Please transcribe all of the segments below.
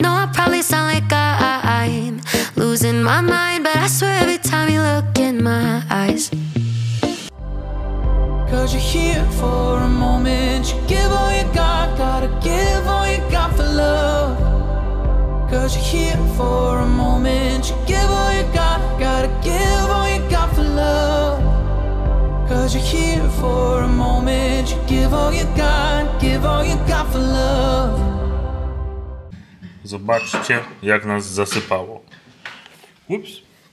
No, I probably sound like I, am losing my mind, but I swear every time you look in my eyes. Cause you're here for a moment, you give all you got, gotta give all you got for love. Cause you're here for a moment, you give all you got, gotta give all you got for love. Cause you're here for a moment, you give all you got, give all you got for love. Zobaczcie, jak nas zasypało. Ups,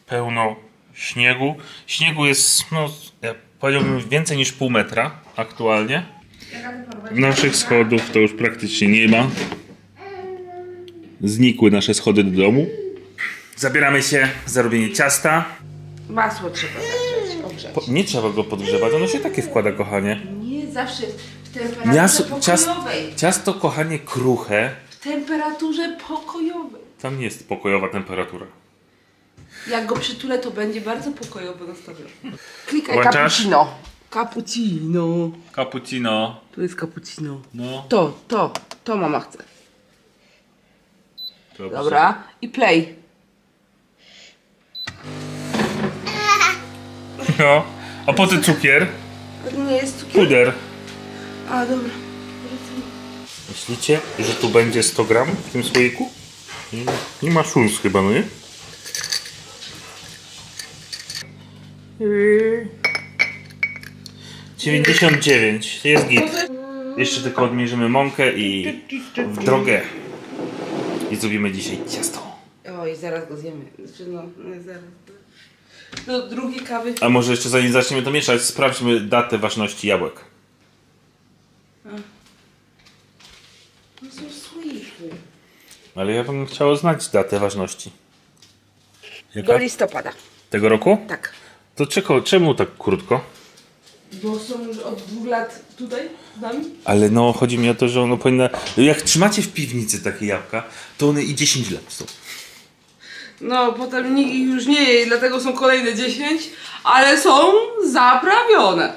pełno śniegu. Śniegu jest, no, ja powiedziałbym więcej niż pół metra aktualnie. Naszych schodów to już praktycznie nie ma. Znikły nasze schody do domu. Zabieramy się za robienie ciasta. Masło trzeba ogrzać. Po, nie trzeba go podgrzewać, ono się takie wkłada, kochanie. Nie, zawsze w temperaturze Miasto, ciast, ciasto, kochanie, kruche. Temperaturze pokojowej. Tam nie jest pokojowa temperatura. Jak go przytulę, to będzie bardzo pokojowo nastawiony. Klikaj Włączasz? cappuccino. Cappuccino. Cappuccino. To jest cappuccino. No. To, to, to mama chce. Dobra. I play. No. A potem cukier. To nie jest cukier? Puder. A, dobra. Myślicie, że tu będzie 100 gram w tym słoiku? Nie, ma szuns chyba, no nie? Dziewięćdziesiąt dziewięć. Jest git. Jeszcze tylko odmierzymy mąkę i w drogę. I zrobimy dzisiaj ciasto. Oj, zaraz go zjemy. Znaczy, no, nie zaraz. Do drugiej kawy. A może jeszcze zanim zaczniemy to mieszać, sprawdźmy datę ważności jabłek. Ale ja bym chciał znać datę ważności. Do listopada. Tego roku? Tak. To czeko, czemu tak krótko? Bo są już od dwóch lat tutaj z nami. Ale no, chodzi mi o to, że ono powinno... Jak trzymacie w piwnicy takie jabłka, to one i 10 lat są. No, potem nikt ich już nie je i dlatego są kolejne 10, ale są zaprawione.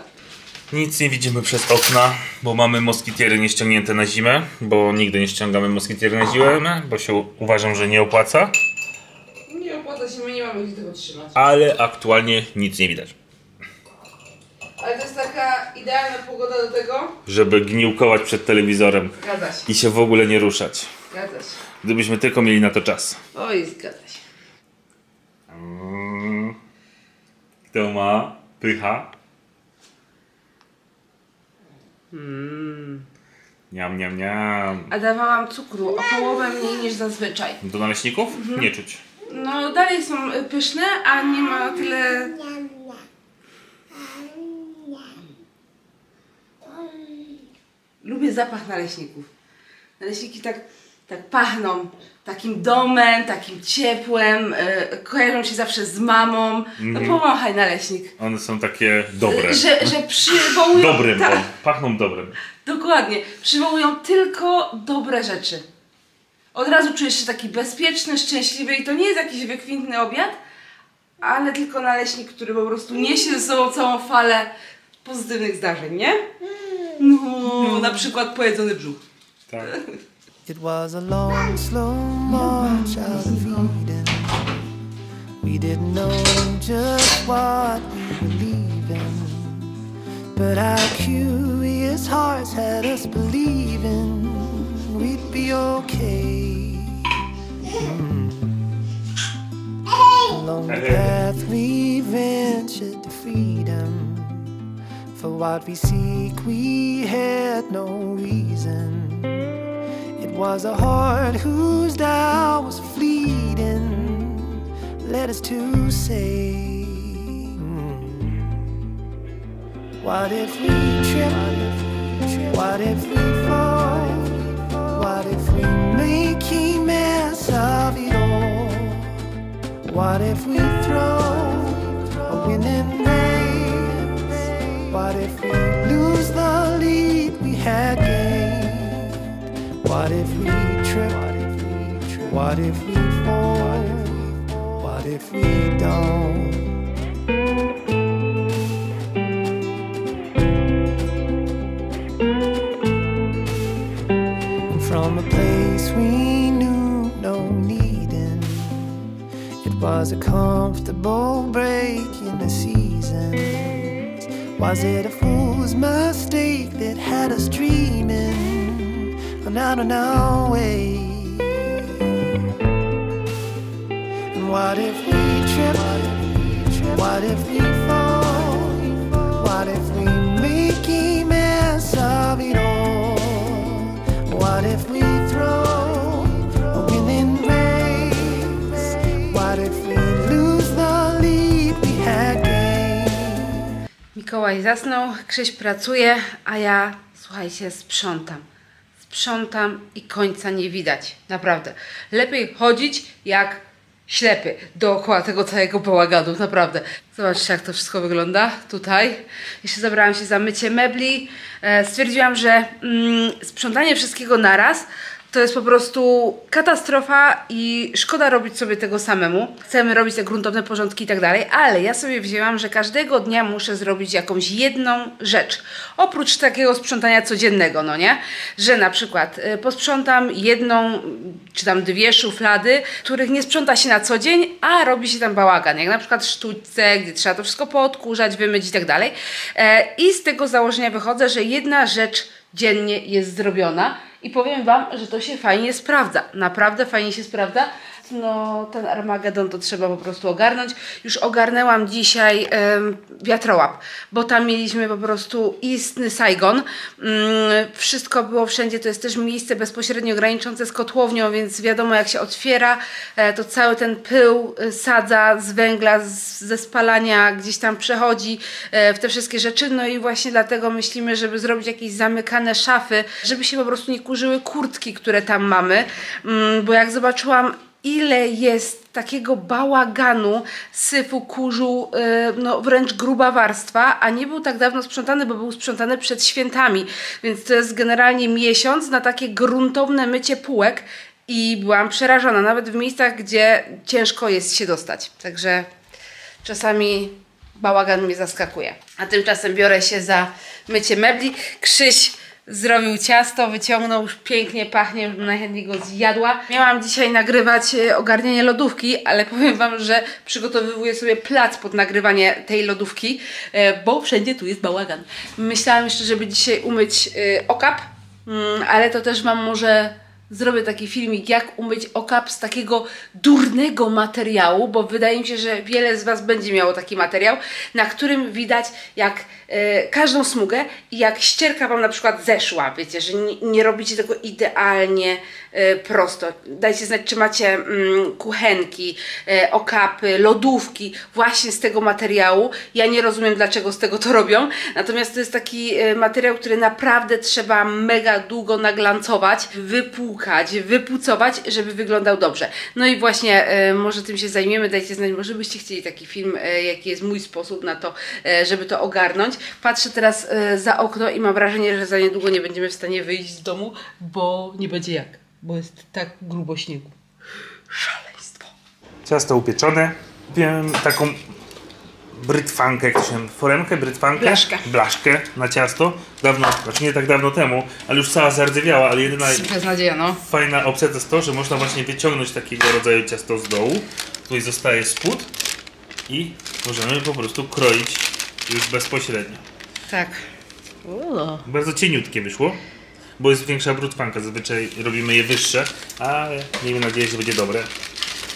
Nic nie widzimy przez okna, bo mamy moskitiery nieściągnięte na zimę, bo nigdy nie ściągamy moskitiery na zimę, bo się uważam, że nie opłaca. Nie opłaca się, my nie mamy gdzie tego trzymać. Ale aktualnie nic nie widać. Ale to jest taka idealna pogoda do tego. Żeby gniłkować przed telewizorem Zgadza się, i się w ogóle nie ruszać. zgadza się. Gdybyśmy tylko mieli na to czas. Oj, zgadza się. Kto ma? Pycha? Niam, niam, niam. A dawałam cukru o połowę mniej niż zazwyczaj. Do naleśników? Nie czuć. No, dalej są y, pyszne, a nie ma tyle... Lubię zapach naleśników. Naleśniki tak, tak pachną takim domem, takim ciepłem, y, kojarzą się zawsze z mamą. No powąchaj naleśnik. One są takie dobre. Że, że przywołują... Dobrym, tak, pachną dobrym. Dokładnie. Przywołują tylko dobre rzeczy. Od razu czujesz się taki bezpieczny, szczęśliwy i to nie jest jakiś wykwintny obiad, ale tylko naleśnik, który po prostu niesie ze sobą całą falę pozytywnych zdarzeń, nie? No, na przykład pojedzony brzuch. Tak. It was a long, slow march out of Eden. We didn't know just what we were leaving, but our curious hearts had us believing we'd be okay. Mm. Along the path we ventured to freedom. For what we seek, we had no reason. Was a heart whose doubt was fleeting, led us to say, hmm, What if we trip? What if we fall? What if we make a mess of it all? What if we throw a winning race? What if we lose the lead we had gained? What if? What if we fall? What if we don't? From a place we knew no needing, it was a comfortable break in the season. reasons. Was it a fool's mistake that had us dreaming on out on our way? What if we trip? What if we fall? What if we make a mess of it all? What if we throw a winning race? What if we lose the lead we had gained? Mikołaj zasnął, Krzyś pracuje, a ja, słuchajcie, sprzątam. Sprzątam i końca nie widać. Naprawdę. Lepiej chodzić jak ślepy dookoła tego całego bałaganu. Naprawdę. Zobaczcie, jak to wszystko wygląda tutaj. Jeszcze zabrałam się za mycie mebli. E, stwierdziłam, że mm, sprzątanie wszystkiego naraz to jest po prostu katastrofa i szkoda robić sobie tego samemu. Chcemy robić te gruntowne porządki i tak dalej, ale ja sobie wzięłam, że każdego dnia muszę zrobić jakąś jedną rzecz. Oprócz takiego sprzątania codziennego, no nie? Że na przykład y, posprzątam jedną czy tam dwie szuflady, których nie sprząta się na co dzień, a robi się tam bałagan. Jak na przykład sztućce, gdzie trzeba to wszystko poodkurzać, wymyć i tak dalej. E, I z tego założenia wychodzę, że jedna rzecz dziennie jest zrobiona i powiem Wam, że to się fajnie sprawdza. Naprawdę fajnie się sprawdza. No, ten Armagedon to trzeba po prostu ogarnąć. Już ogarnęłam dzisiaj wiatrołap, bo tam mieliśmy po prostu istny Saigon. Mm, wszystko było wszędzie, to jest też miejsce bezpośrednio graniczące z kotłownią, więc wiadomo jak się otwiera, e, to cały ten pył e, sadza z węgla, z, ze spalania gdzieś tam przechodzi e, w te wszystkie rzeczy. No i właśnie dlatego myślimy, żeby zrobić jakieś zamykane szafy, żeby się po prostu nie kurzyły kurtki, które tam mamy, Mm, bo jak zobaczyłam ile jest takiego bałaganu, syfu, kurzu, yy, no wręcz gruba warstwa, a nie był tak dawno sprzątany, bo był sprzątany przed świętami, więc to jest generalnie miesiąc na takie gruntowne mycie półek i byłam przerażona, nawet w miejscach, gdzie ciężko jest się dostać. Także czasami bałagan mnie zaskakuje. A tymczasem biorę się za mycie mebli. Krzyś zrobił ciasto, wyciągnął, już pięknie pachnie, już bym najchętniej go zjadła. Miałam dzisiaj nagrywać e, ogarnianie lodówki, ale powiem Wam, że przygotowywuję sobie plac pod nagrywanie tej lodówki, e, bo wszędzie tu jest bałagan. Myślałam jeszcze, żeby dzisiaj umyć e, okap, mm, ale to też Wam może zrobię taki filmik, jak umyć okap z takiego durnego materiału, bo wydaje mi się, że wiele z Was będzie miało taki materiał, na którym widać jak e, każdą smugę i jak ścierka Wam na przykład zeszła, wiecie, że nie, nie robicie tego idealnie e, prosto. Dajcie znać, czy macie mm, kuchenki, e, okapy, lodówki właśnie z tego materiału. Ja nie rozumiem, dlaczego z tego to robią, natomiast to jest taki e, materiał, który naprawdę trzeba mega długo naglancować, wypłukać, wypucować, żeby wyglądał dobrze. No i właśnie e, może tym się zajmiemy, dajcie znać, może byście chcieli taki film, e, jaki jest mój sposób na to, e, żeby to ogarnąć. Patrzę teraz za okno i mam wrażenie, że za niedługo nie będziemy w stanie wyjść z domu, bo nie będzie jak, bo jest tak grubo śniegu. Szaleństwo. Ciasto upieczone. Kupiłem taką brytwankę, jak to się nazywa? Foremkę, brytwankę? Blaszkę. Blaszkę na ciasto. Dawno, znaczy nie tak dawno temu, ale już cała zardzewiała, ale jedyna Beznadzieja, no. fajna opcja to jest to, że można właśnie wyciągnąć takiego rodzaju ciasto z dołu. Tutaj zostaje spód i możemy po prostu kroić już bezpośrednio. Tak. Uuu. Bardzo cieniutkie wyszło, bo jest większa brutwanka. Zazwyczaj robimy je wyższe, ale miejmy nadzieję, że będzie dobre.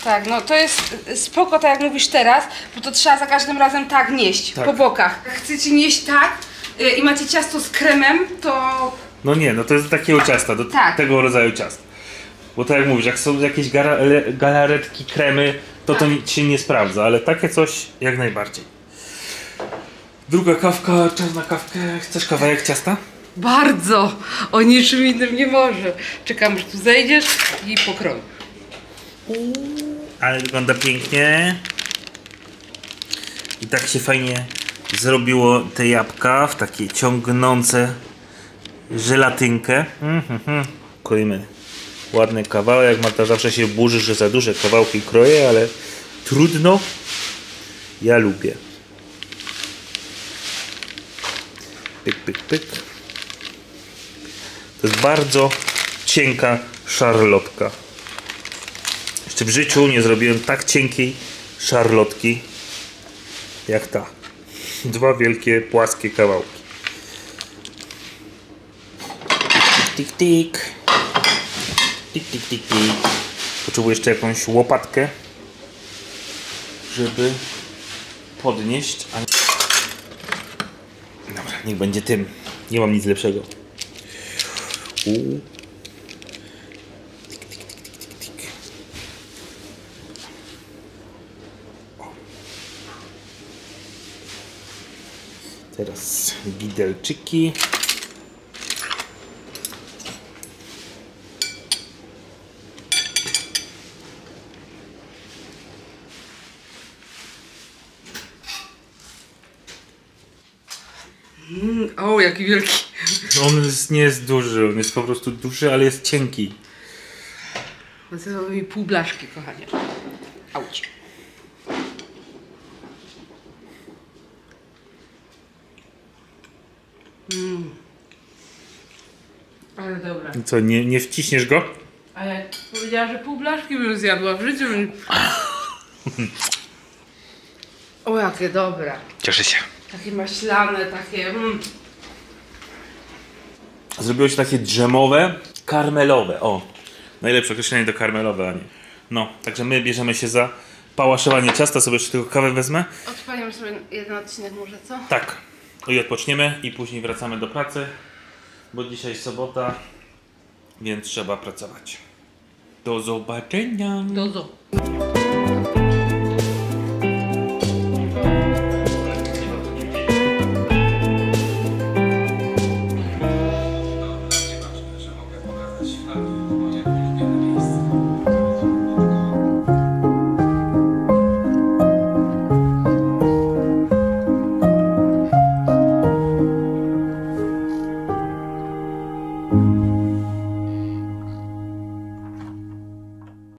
Tak, no to jest spoko, tak jak mówisz teraz, bo to trzeba za każdym razem tak nieść, Tak. po bokach. Jak chcecie nieść tak y, i macie ciasto z kremem, to No nie, no to jest do takiego ciasta, do Tak. tego rodzaju ciast. Bo tak jak mówisz, jak są jakieś galaretki, kremy, to to nic się nie sprawdza, ale takie coś jak najbardziej. Druga kawka, czas na kawkę. Chcesz kawałek ciasta? bardzo o niczym innym nie może. Czekam, że tu zejdziesz i pokroję. Ale wygląda pięknie. I tak się fajnie zrobiło te jabłka w takie ciągnące żelatynkę. Kroimy ładny kawałek. Marta zawsze się burzy, że za duże kawałki kroję, ale trudno. Ja lubię. Pyk, pyk, pyk. To jest bardzo cienka szarlotka. Jeszcze w życiu nie zrobiłem tak cienkiej szarlotki jak ta. Dwa wielkie, płaskie kawałki. Tik, tik, tik. Tik, tik, tik, tik. Potrzebuję jeszcze jakąś łopatkę, żeby podnieść. Ale... Dobra, niech będzie tym. Nie mam nic lepszego. U. Tik, tik, tik, tik, tik, tik. O. Teraz widelczyki. O, jaki wielki. On jest, nie jest duży, on jest po prostu duży, ale jest cienki. To są mi pół blaszki, kochanie. Auć. Ale dobra. Co, nie, nie wciśniesz go? A jak powiedziała, że pół blaszki bym zjadła w życiu. Bym... O, jakie dobre. Cieszę się. Takie maślane, takie... Mm. Zrobiło się takie dżemowe, karmelowe. O, najlepsze określenie to karmelowe, a nie. No, także my bierzemy się za pałaszowanie ciasta. Sobie jeszcze tylko kawę wezmę. Odpaliam sobie jeden odcinek może, co? Tak. I odpoczniemy i później wracamy do pracy, bo dzisiaj sobota, więc trzeba pracować. Do zobaczenia. Dozo.